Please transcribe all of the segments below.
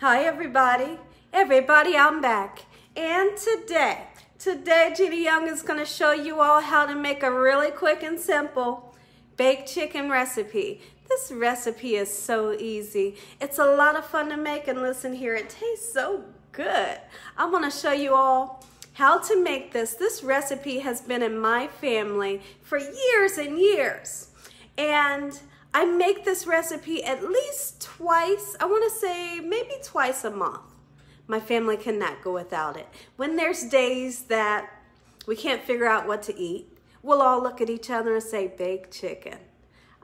Hi everybody. Everybody, I'm back. And today, today Gina Young is gonna show you all how to make a really quick and simple baked chicken recipe. This recipe is so easy. It's a lot of fun to make and listen here, it tastes so good. I wanna show you all how to make this. This recipe has been in my family for years and years. And I make this recipe at least twice, I wanna say maybe twice a month. My family cannot go without it. When there's days that we can't figure out what to eat, we'll all look at each other and say, baked chicken.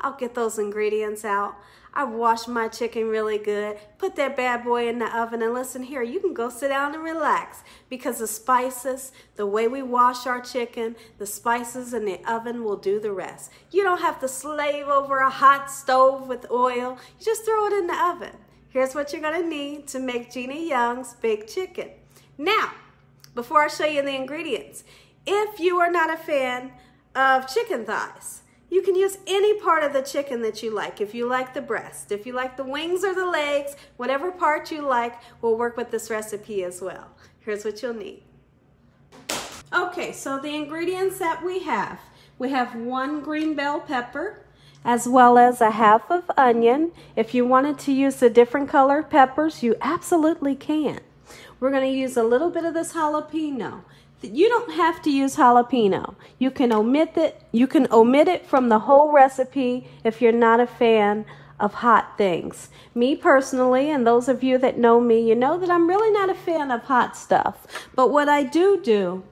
I'll get those ingredients out. I wash my chicken really good, put that bad boy in the oven, and listen here, you can go sit down and relax because the spices, the way we wash our chicken, the spices in the oven will do the rest. You don't have to slave over a hot stove with oil. You just throw it in the oven. Here's what you're gonna need to make Gina Young's baked chicken. Now, before I show you the ingredients, if you are not a fan of chicken thighs, you can use any part of the chicken that you like. If you like the breast, if you like the wings or the legs, whatever part you like will work with this recipe as well. Here's what you'll need. Okay, so the ingredients that we have. We have one green bell pepper, as well as a half of onion. If you wanted to use the different color peppers, you absolutely can. We're going to use a little bit of this jalapeno. You don't have to use jalapeno. You can omit it. You can omit it from the whole recipe if you're not a fan of hot things. Me personally, and those of you that know me, you know that I'm really not a fan of hot stuff. But what I do do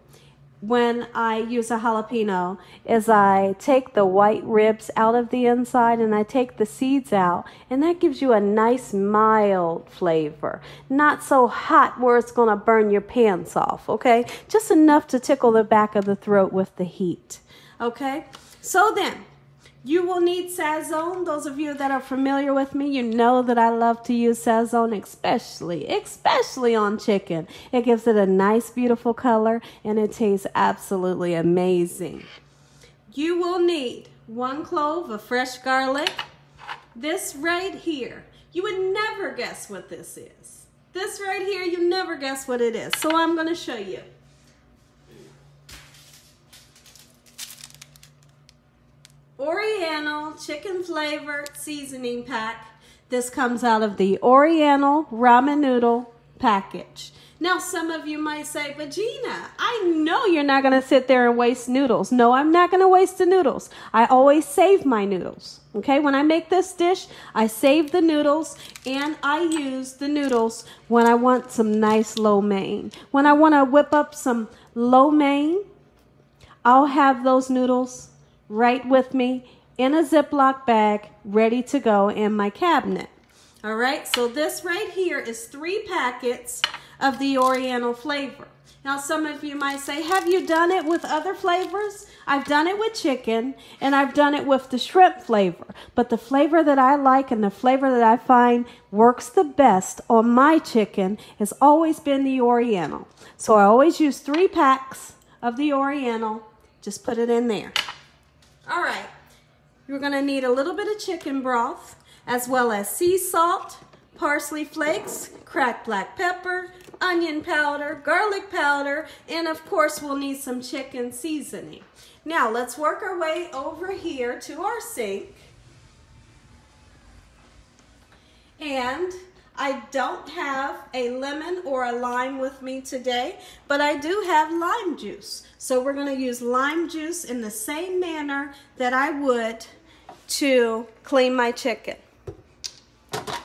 when I use a jalapeno is I take the white ribs out of the inside and I take the seeds out and that gives you a nice mild flavor. Not so hot where it's going to burn your pants off, okay? Just enough to tickle the back of the throat with the heat, okay? So then, you will need Sazon. Those of you that are familiar with me, you know that I love to use Sazon, especially, especially on chicken. It gives it a nice, beautiful color, and it tastes absolutely amazing. You will need one clove of fresh garlic. This right here, you would never guess what this is. This right here, you never guess what it is. So I'm going to show you. Oriental chicken flavored seasoning pack. This comes out of the Oriental ramen noodle package. Now, some of you might say, but Gina, I know you're not going to sit there and waste noodles. No, I'm not going to waste the noodles. I always save my noodles. Okay, when I make this dish, I save the noodles and I use the noodles when I want some nice lo mein. When I want to whip up some lo mein, I'll have those noodles right with me in a Ziploc bag, ready to go in my cabinet. All right, so this right here is three packets of the Oriental flavor. Now, some of you might say, have you done it with other flavors? I've done it with chicken and I've done it with the shrimp flavor. But the flavor that I like and the flavor that I find works the best on my chicken has always been the Oriental. So I always use three packs of the Oriental. Just put it in there. All right, you're gonna need a little bit of chicken broth, as well as sea salt, parsley flakes, cracked black pepper, onion powder, garlic powder, and of course we'll need some chicken seasoning. Now let's work our way over here to our sink. And I don't have a lemon or a lime with me today, but I do have lime juice. So we're gonna use lime juice in the same manner that I would to clean my chicken.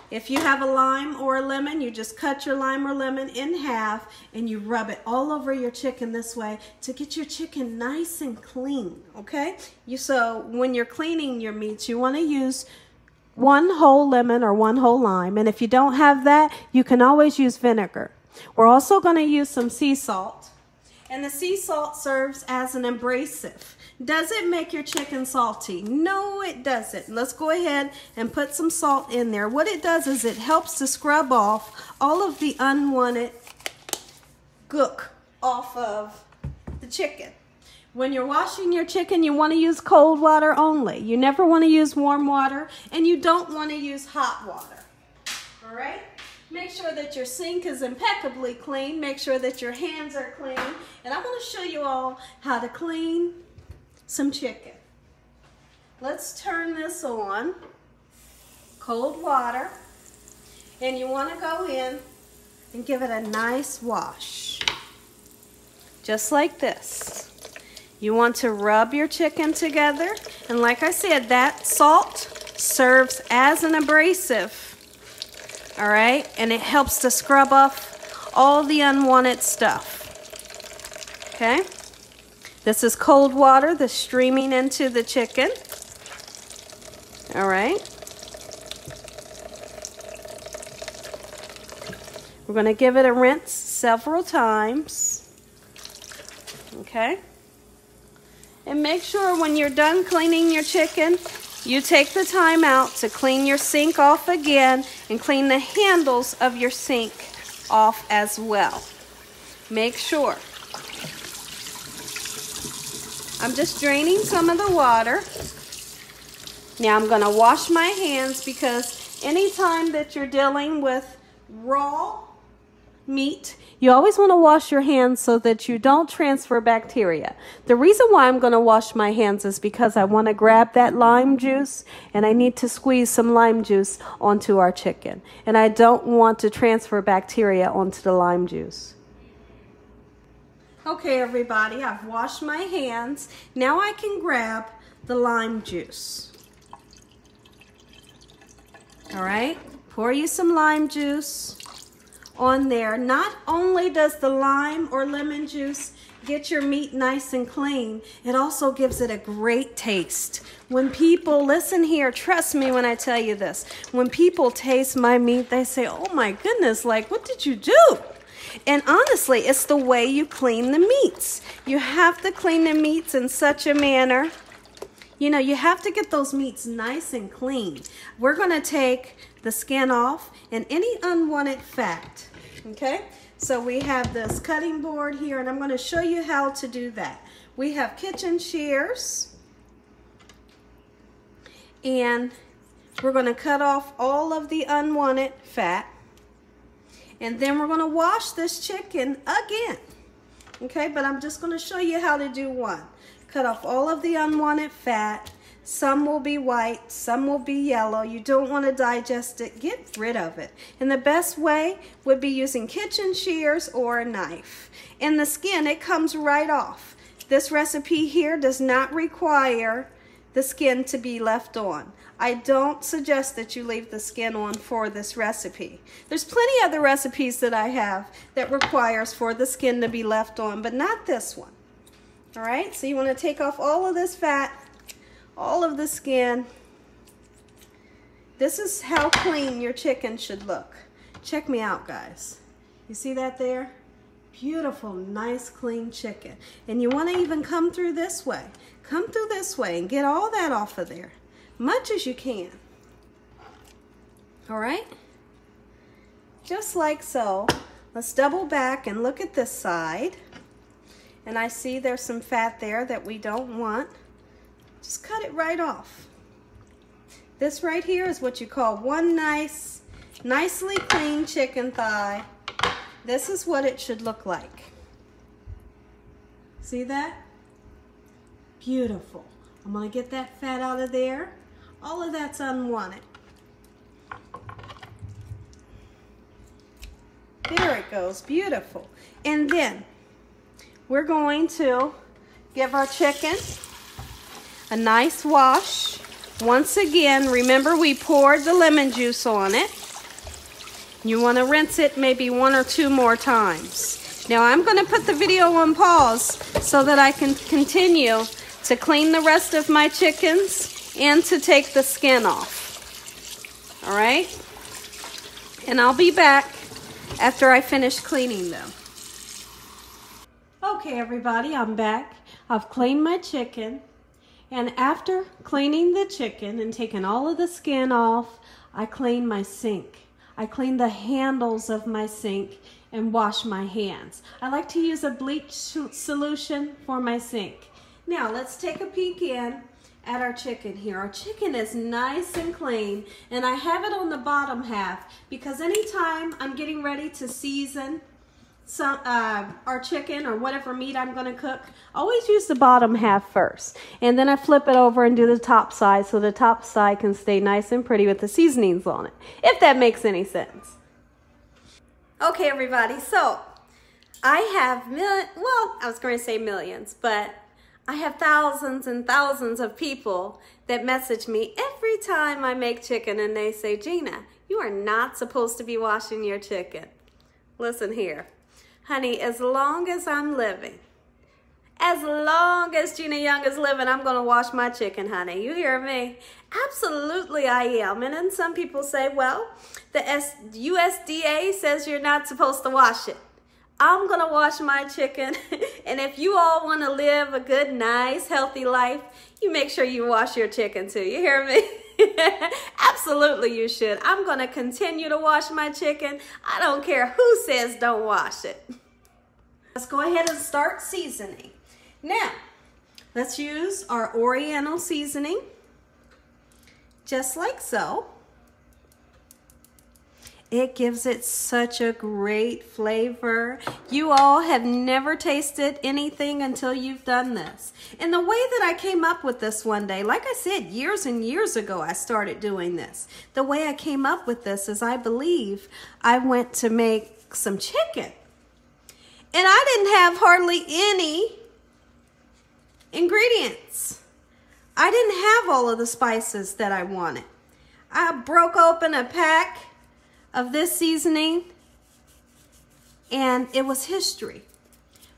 If you have a lime or a lemon, you just cut your lime or lemon in half and you rub it all over your chicken this way to get your chicken nice and clean, okay? You So when you're cleaning your meats, you wanna use one whole lemon or one whole lime. And if you don't have that, you can always use vinegar. We're also going to use some sea salt. And the sea salt serves as an abrasive. Does it make your chicken salty? No, it doesn't. Let's go ahead and put some salt in there. What it does is it helps to scrub off all of the unwanted gook off of the chicken. When you're washing your chicken, you want to use cold water only. You never want to use warm water, and you don't want to use hot water. All right? Make sure that your sink is impeccably clean. Make sure that your hands are clean. And I'm going to show you all how to clean some chicken. Let's turn this on. Cold water. And you want to go in and give it a nice wash. Just like this. You want to rub your chicken together. And like I said, that salt serves as an abrasive all right? And it helps to scrub off all the unwanted stuff, okay? This is cold water that's streaming into the chicken, all right? We're going to give it a rinse several times, okay? And make sure when you're done cleaning your chicken, you take the time out to clean your sink off again and clean the handles of your sink off as well. Make sure. I'm just draining some of the water. Now I'm going to wash my hands because anytime that you're dealing with raw meat, you always want to wash your hands so that you don't transfer bacteria. The reason why I'm going to wash my hands is because I want to grab that lime juice and I need to squeeze some lime juice onto our chicken. And I don't want to transfer bacteria onto the lime juice. Okay, everybody, I've washed my hands. Now I can grab the lime juice. All right, pour you some lime juice on there. Not only does the lime or lemon juice get your meat nice and clean, it also gives it a great taste. When people, listen here, trust me when I tell you this, when people taste my meat, they say, oh my goodness, like, what did you do? And honestly, it's the way you clean the meats. You have to clean the meats in such a manner you know, you have to get those meats nice and clean. We're going to take the skin off and any unwanted fat. Okay, so we have this cutting board here and I'm going to show you how to do that. We have kitchen shears and we're going to cut off all of the unwanted fat and then we're going to wash this chicken again. Okay, but I'm just going to show you how to do one. Cut off all of the unwanted fat some will be white, some will be yellow. You don't want to digest it. Get rid of it. And the best way would be using kitchen shears or a knife. And the skin, it comes right off. This recipe here does not require the skin to be left on. I don't suggest that you leave the skin on for this recipe. There's plenty of other recipes that I have that requires for the skin to be left on, but not this one. All right, so you want to take off all of this fat all of the skin. This is how clean your chicken should look. Check me out, guys. You see that there? Beautiful, nice, clean chicken. And you want to even come through this way. Come through this way and get all that off of there. Much as you can. All right? Just like so. Let's double back and look at this side. And I see there's some fat there that we don't want. Just cut it right off. This right here is what you call one nice, nicely clean chicken thigh. This is what it should look like. See that? Beautiful. I'm gonna get that fat out of there. All of that's unwanted. There it goes, beautiful. And then we're going to give our chicken a nice wash. Once again, remember we poured the lemon juice on it. You want to rinse it maybe one or two more times. Now I'm going to put the video on pause so that I can continue to clean the rest of my chickens and to take the skin off. All right? And I'll be back after I finish cleaning them. Okay, everybody, I'm back. I've cleaned my chicken. And after cleaning the chicken and taking all of the skin off, I clean my sink. I clean the handles of my sink and wash my hands. I like to use a bleach solution for my sink. Now let's take a peek in at our chicken here. Our chicken is nice and clean and I have it on the bottom half because anytime I'm getting ready to season some uh, our chicken or whatever meat I'm going to cook, always use the bottom half first. And then I flip it over and do the top side so the top side can stay nice and pretty with the seasonings on it, if that makes any sense. Okay, everybody, so I have, mil well, I was going to say millions, but I have thousands and thousands of people that message me every time I make chicken and they say, Gina, you are not supposed to be washing your chicken. Listen here. Honey, as long as I'm living, as long as Gina Young is living, I'm going to wash my chicken, honey. You hear me? Absolutely, I am. And then some people say, well, the USDA says you're not supposed to wash it. I'm going to wash my chicken. and if you all want to live a good, nice, healthy life, you make sure you wash your chicken too. You hear me? Absolutely, you should. I'm going to continue to wash my chicken. I don't care who says don't wash it. Let's go ahead and start seasoning. Now, let's use our Oriental seasoning, just like so. It gives it such a great flavor. You all have never tasted anything until you've done this. And the way that I came up with this one day, like I said, years and years ago, I started doing this. The way I came up with this is I believe I went to make some chicken. And I didn't have hardly any ingredients. I didn't have all of the spices that I wanted. I broke open a pack of this seasoning, and it was history.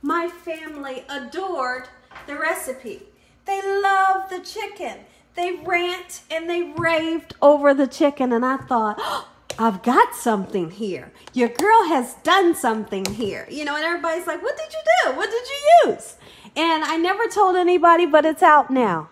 My family adored the recipe. They loved the chicken. They rant and they raved over the chicken, and I thought, oh, I've got something here. Your girl has done something here. You know, and everybody's like, what did you do? What did you use? And I never told anybody, but it's out now.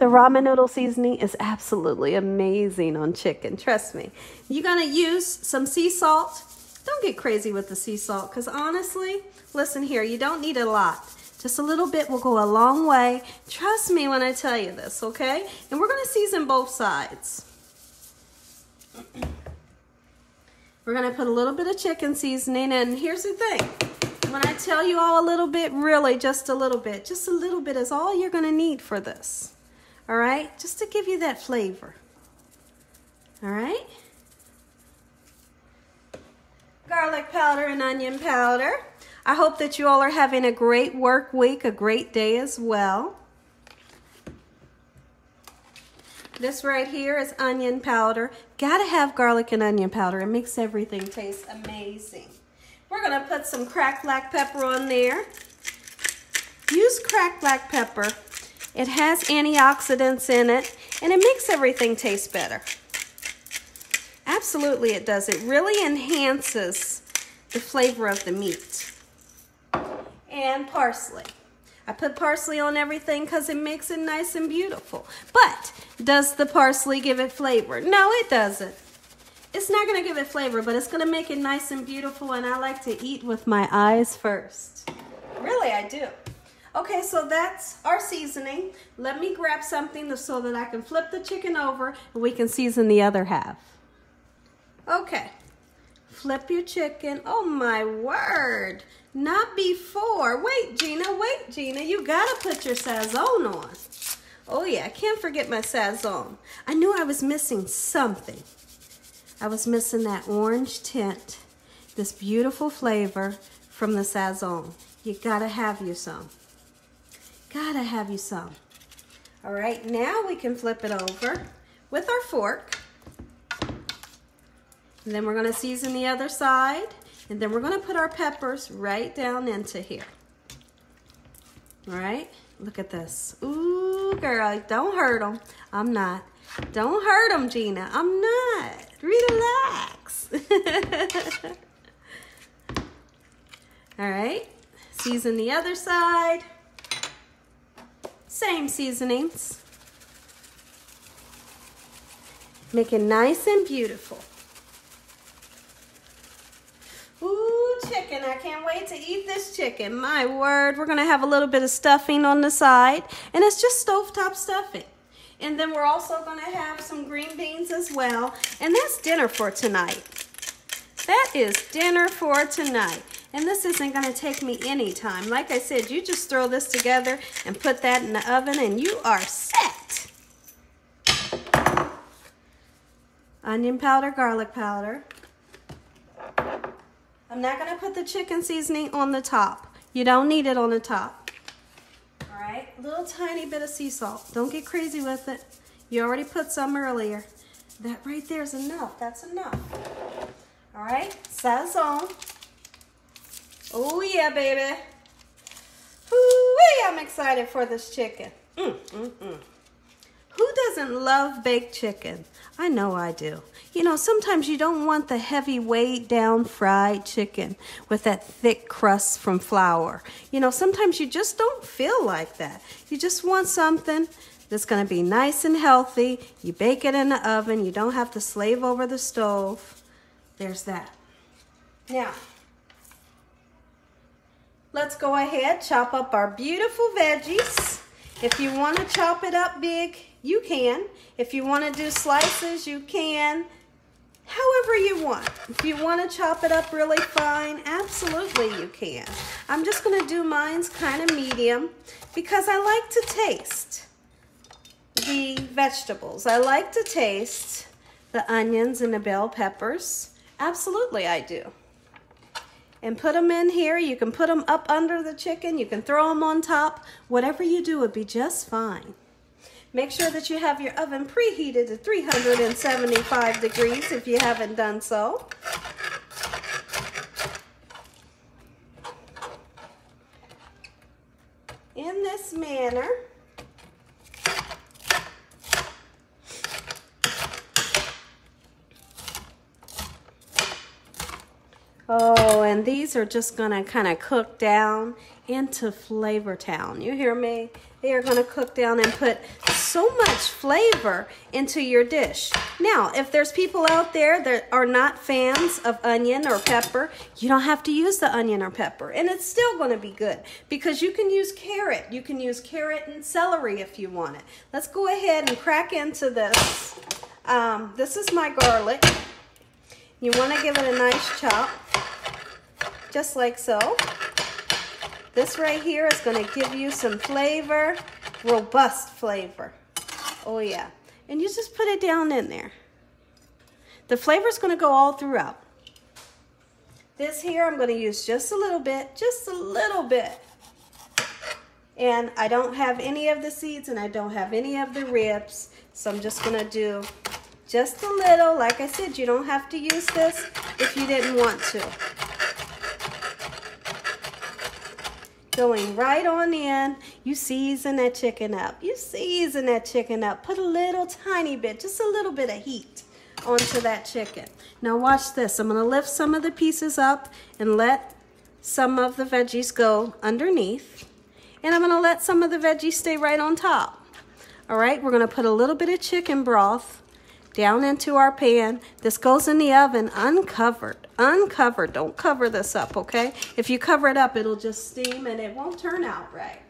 The ramen noodle seasoning is absolutely amazing on chicken. Trust me. You're to use some sea salt. Don't get crazy with the sea salt because honestly, listen here, you don't need a lot. Just a little bit will go a long way. Trust me when I tell you this, okay? And we're to season both sides. We're to put a little bit of chicken seasoning and here's the thing. When I tell you all a little bit, really just a little bit, just a little bit is all you're to need for this all right? Just to give you that flavor, all right? Garlic powder and onion powder. I hope that you all are having a great work week, a great day as well. This right here is onion powder. Gotta have garlic and onion powder. It makes everything taste amazing. We're gonna put some cracked black pepper on there. Use cracked black pepper it has antioxidants in it, and it makes everything taste better. Absolutely it does. It really enhances the flavor of the meat. And parsley. I put parsley on everything because it makes it nice and beautiful. But does the parsley give it flavor? No, it doesn't. It's not going to give it flavor, but it's going to make it nice and beautiful, and I like to eat with my eyes first. Really, I do. Okay, so that's our seasoning. Let me grab something so that I can flip the chicken over and we can season the other half. Okay, flip your chicken. Oh my word, not before. Wait, Gina, wait, Gina, you gotta put your Sazon on. Oh yeah, I can't forget my Sazon. I knew I was missing something. I was missing that orange tint, this beautiful flavor from the Sazon. You gotta have you some. Gotta have you some. All right, now we can flip it over with our fork. And then we're gonna season the other side. And then we're gonna put our peppers right down into here. All right, look at this. Ooh, girl, don't hurt them. I'm not. Don't hurt them, Gina. I'm not. Relax. All right, season the other side. Same seasonings. Make it nice and beautiful. Ooh, chicken. I can't wait to eat this chicken. My word. We're going to have a little bit of stuffing on the side. And it's just stovetop stuffing. And then we're also gonna have some green beans as well. And that's dinner for tonight. That is dinner for tonight. And this isn't gonna take me any time. Like I said, you just throw this together and put that in the oven and you are set. Onion powder, garlic powder. I'm not gonna put the chicken seasoning on the top. You don't need it on the top. All right, a little tiny bit of sea salt. Don't get crazy with it. You already put some earlier. That right there is enough, that's enough. All right, sazon. Oh yeah, baby. Ooh, I'm excited for this chicken. Mm, mm, mm. Who doesn't love baked chicken? I know I do. You know, sometimes you don't want the heavy weighed down fried chicken with that thick crust from flour. You know, sometimes you just don't feel like that. You just want something that's going to be nice and healthy. You bake it in the oven. You don't have to slave over the stove. There's that. Now, let's go ahead, chop up our beautiful veggies. If you want to chop it up big, you can. If you want to do slices, you can. However you want. If you want to chop it up really fine, absolutely you can. I'm just going to do mine's kind of medium because I like to taste the vegetables. I like to taste the onions and the bell peppers. Absolutely I do and put them in here. You can put them up under the chicken. You can throw them on top. Whatever you do would be just fine. Make sure that you have your oven preheated to 375 degrees if you haven't done so. In this manner, Oh, and these are just to kind of cook down into Flavor Town. You hear me? They are to cook down and put so much flavor into your dish. Now, if there's people out there that are not fans of onion or pepper, you don't have to use the onion or pepper. And it's still to be good because you can use carrot. You can use carrot and celery if you want it. Let's go ahead and crack into this. Um, this is my garlic. You want to give it a nice chop just like so. This right here is going to give you some flavor, robust flavor. Oh yeah. And you just put it down in there. The flavor is going to go all throughout. This here I'm going to use just a little bit, just a little bit. And I don't have any of the seeds and I don't have any of the ribs. So I'm just going to do just a little. Like I said, you don't have to use this if you didn't want to. going right on in. You season that chicken up. You season that chicken up. Put a little tiny bit, just a little bit of heat onto that chicken. Now watch this. I'm going to lift some of the pieces up and let some of the veggies go underneath. And I'm going to let some of the veggies stay right on top. All right, we're going to put a little bit of chicken broth down into our pan. This goes in the oven uncovered uncovered. Don't cover this up, okay? If you cover it up, it'll just steam and it won't turn out right.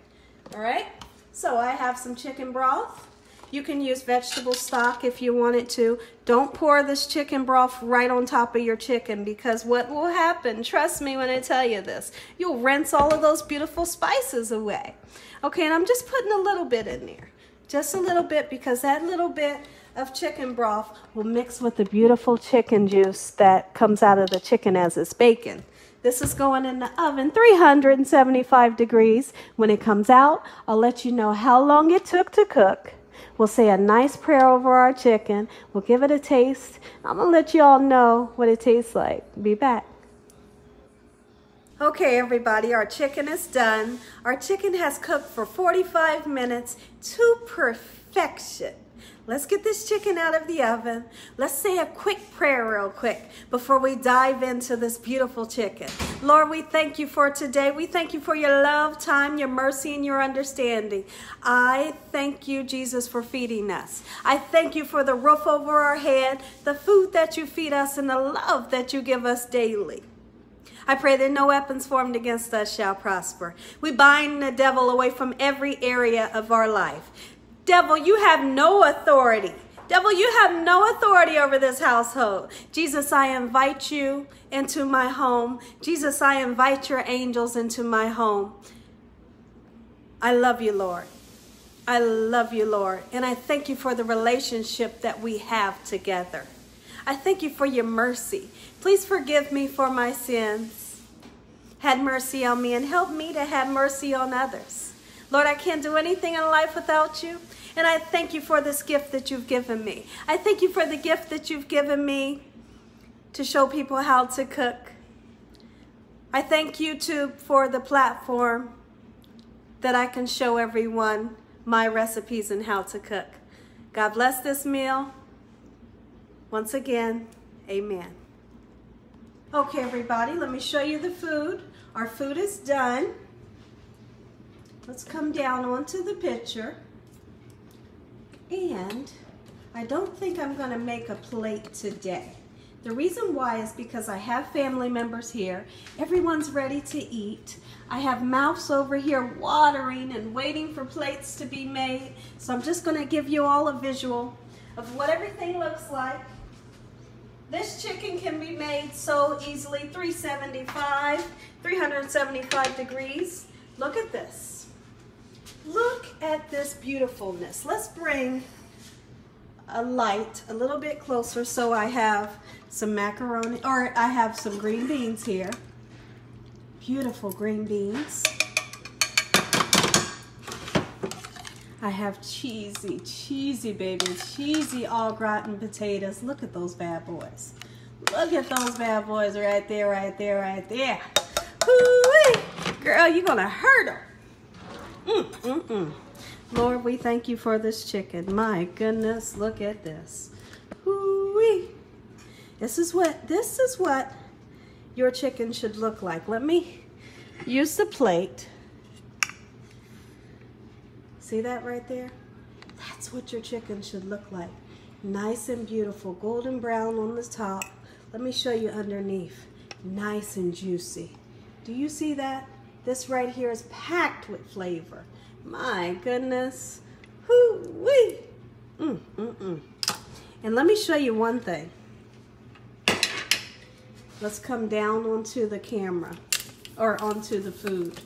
All right? So I have some chicken broth. You can use vegetable stock if you wanted to. Don't pour this chicken broth right on top of your chicken because what will happen, trust me when I tell you this, you'll rinse all of those beautiful spices away. Okay, and I'm just putting a little bit in there. Just a little bit because that little bit of chicken broth will mix with the beautiful chicken juice that comes out of the chicken as it's baking. This is going in the oven 375 degrees. When it comes out, I'll let you know how long it took to cook. We'll say a nice prayer over our chicken. We'll give it a taste. I'm going to let you all know what it tastes like. Be back. Okay, everybody, our chicken is done. Our chicken has cooked for 45 minutes to perfection. Let's get this chicken out of the oven. Let's say a quick prayer real quick before we dive into this beautiful chicken. Lord, we thank you for today. We thank you for your love, time, your mercy, and your understanding. I thank you, Jesus, for feeding us. I thank you for the roof over our head, the food that you feed us, and the love that you give us daily. I pray that no weapons formed against us shall prosper. We bind the devil away from every area of our life. Devil, you have no authority. Devil, you have no authority over this household. Jesus, I invite you into my home. Jesus, I invite your angels into my home. I love you, Lord. I love you, Lord. And I thank you for the relationship that we have together. I thank you for your mercy. Please forgive me for my sins. Had mercy on me and help me to have mercy on others. Lord, I can't do anything in life without you. And I thank you for this gift that you've given me. I thank you for the gift that you've given me to show people how to cook. I thank YouTube for the platform that I can show everyone my recipes and how to cook. God bless this meal. Once again, amen. Okay, everybody, let me show you the food. Our food is done. Let's come down onto the picture. And I don't think I'm gonna make a plate today. The reason why is because I have family members here. Everyone's ready to eat. I have mouths over here watering and waiting for plates to be made. So I'm just gonna give you all a visual of what everything looks like. This chicken can be made so easily, 375, 375 degrees. Look at this. Look at this beautifulness. Let's bring a light a little bit closer so I have some macaroni, or I have some green beans here. Beautiful green beans. I have cheesy, cheesy baby, cheesy au gratin potatoes. Look at those bad boys. Look at those bad boys right there, right there, right there. Girl, you're gonna hurt them. Mm, mm, mm. Lord, we thank you for this chicken. My goodness, look at this. Hoo-wee. This is what this is what your chicken should look like. Let me use the plate. See that right there? That's what your chicken should look like. Nice and beautiful, golden brown on the top. Let me show you underneath. Nice and juicy. Do you see that? This right here is packed with flavor. My goodness. Hoo-wee. Mm, mm, mm. And let me show you one thing. Let's come down onto the camera or onto the food.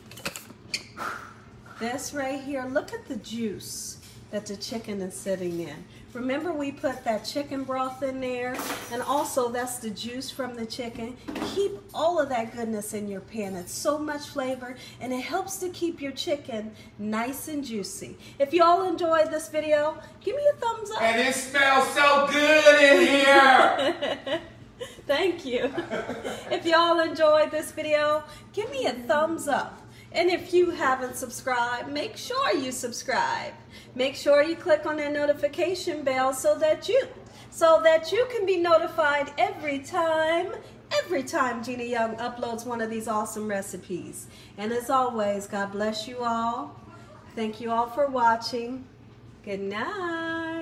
This right here, look at the juice that the chicken is sitting in. Remember we put that chicken broth in there and also that's the juice from the chicken. Keep all of that goodness in your pan. It's so much flavor and it helps to keep your chicken nice and juicy. If you all enjoyed this video, give me a thumbs up. And it smells so good in here. Thank you. if y'all enjoyed this video, give me a thumbs up. And if you haven't subscribed, make sure you subscribe. Make sure you click on that notification bell so that you so that you can be notified every time every time Gina Young uploads one of these awesome recipes. And as always, God bless you all. Thank you all for watching. Good night.